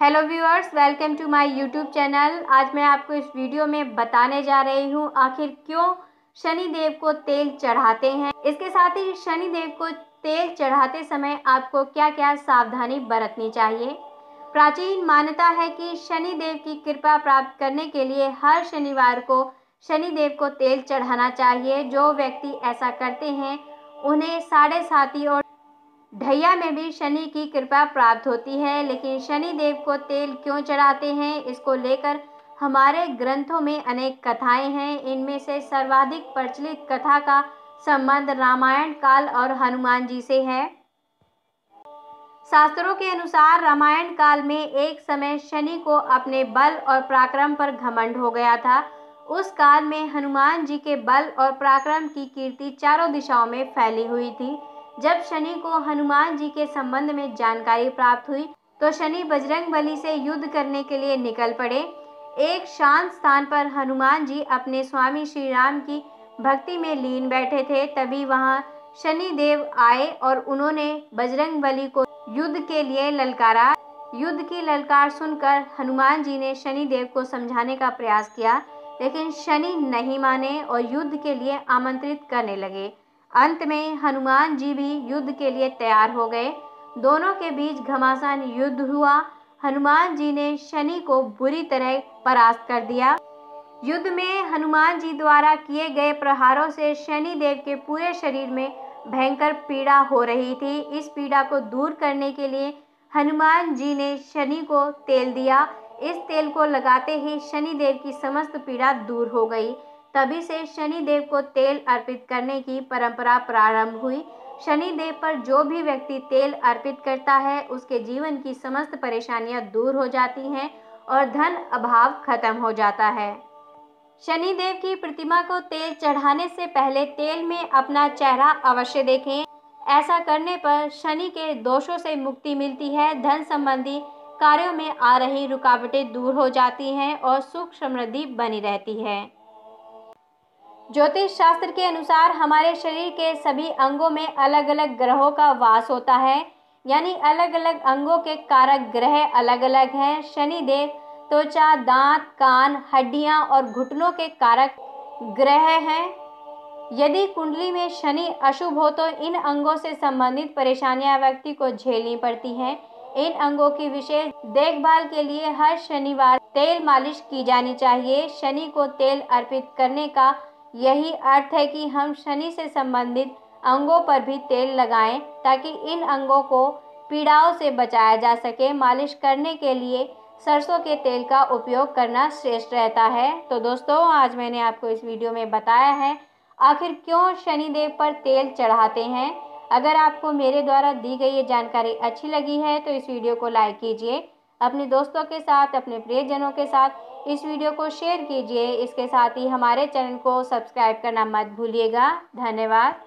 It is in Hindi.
Hello viewers welcome to my YouTube channel आज मैं आपको इस वीडियो में बताने जा रही हूँ, आखिर क्यों शनि देव को तेल चढ़ाते हैं। इसके साथ ही शनि देव को तेल चढ़ाते समय आपको क्या क्या सावधानी बरतनी चाहिए। प्राचीन मान्यता है कि शनि देव की कृपा प्राप्त करने के लिए हर शनिवार को शनि देव को तेल चढ़ाना चाहिए। जो व्यक्ति ऐसा करते हैं, उन्हें साढ़े साथी और ढैया में भी शनि की कृपा प्राप्त होती है, लेकिन शनि देव को तेल क्यों चढ़ाते हैं, इसको लेकर हमारे ग्रंथों में अनेक कथाएँ हैं। इनमें से सर्वाधिक प्रचलित कथा का संबंध रामायण काल और हनुमान जी से है। शास्त्रों के अनुसार रामायण काल में एक समय शनि को अपने बल और पराक्रम पर घमंड हो गया था। उस काल में हनुमान जी के बल और पराक्रम की कीर्ति चारों दिशाओं में फैली हुई थी। जब शनि को हनुमान जी के संबंध में जानकारी प्राप्त हुई तो शनि बजरंग बली से युद्ध करने के लिए निकल पड़े। एक शांत स्थान पर हनुमान जी अपने स्वामी श्री राम की भक्ति में लीन बैठे थे। तभी वहाँ शनि देव आए और उन्होंने बजरंग बली को युद्ध के लिए ललकारा। युद्ध की ललकार सुनकर हनुमान जी ने शनि देव को समझाने का प्रयास किया, लेकिन शनि नहीं माने और युद्ध के लिए आमंत्रित करने लगे। अंत में हनुमान जी भी युद्ध के लिए तैयार हो गए। दोनों के बीच घमासान युद्ध हुआ। हनुमान जी ने शनि को बुरी तरह परास्त कर दिया। युद्ध में हनुमान जी द्वारा किए गए प्रहारों से शनि देव के पूरे शरीर में भयंकर पीड़ा हो रही थी। इस पीड़ा को दूर करने के लिए हनुमान जी ने शनि को तेल दिया। इस तेल को लगाते ही शनि देव की समस्त पीड़ा दूर हो गई। तभी से शनि देव को तेल अर्पित करने की परंपरा प्रारंभ हुई। शनि देव पर जो भी व्यक्ति तेल अर्पित करता है, उसके जीवन की समस्त परेशानियाँ दूर हो जाती हैं और धन अभाव खत्म हो जाता है। शनि देव की प्रतिमा को तेल चढ़ाने से पहले तेल में अपना चेहरा अवश्य देखें। ऐसा करने पर शनि के दोषों से मुक्ति मिलती है, धन संबंधी कार्यों में आ रही रुकावटें दूर हो जाती हैं और सुख समृद्धि बनी रहती है। ज्योतिष शास्त्र के अनुसार हमारे शरीर के सभी अंगों में अलग अलग ग्रहों का वास होता है। यानी अलग अलग अंगों के कारक ग्रह अलग अलग हैं। शनि देव त्वचा, दांत, कान, हड्डियाँ और घुटनों के कारक ग्रह हैं। यदि कुंडली में शनि अशुभ हो तो इन अंगों से संबंधित परेशानियाँ व्यक्ति को झेलनी पड़ती हैं। इन अंगों की विशेष देखभाल के लिए हर शनिवार तेल मालिश की जानी चाहिए। शनि को तेल अर्पित करने का यही अर्थ है कि हम शनि से संबंधित अंगों पर भी तेल लगाएँ ताकि इन अंगों को पीड़ाओं से बचाया जा सके। मालिश करने के लिए सरसों के तेल का उपयोग करना श्रेष्ठ रहता है। तो दोस्तों, आज मैंने आपको इस वीडियो में बताया है, आखिर क्यों शनिदेव पर तेल चढ़ाते हैं? अगर आपको मेरे द्वारा दी गई ये जानकारी अच्छी लगी है तो इस वीडियो को लाइक कीजिए। अपने दोस्तों के साथ, अपने प्रियजनों के साथ इस वीडियो को शेयर कीजिए। इसके साथ ही हमारे चैनल को सब्सक्राइब करना मत भूलिएगा। धन्यवाद।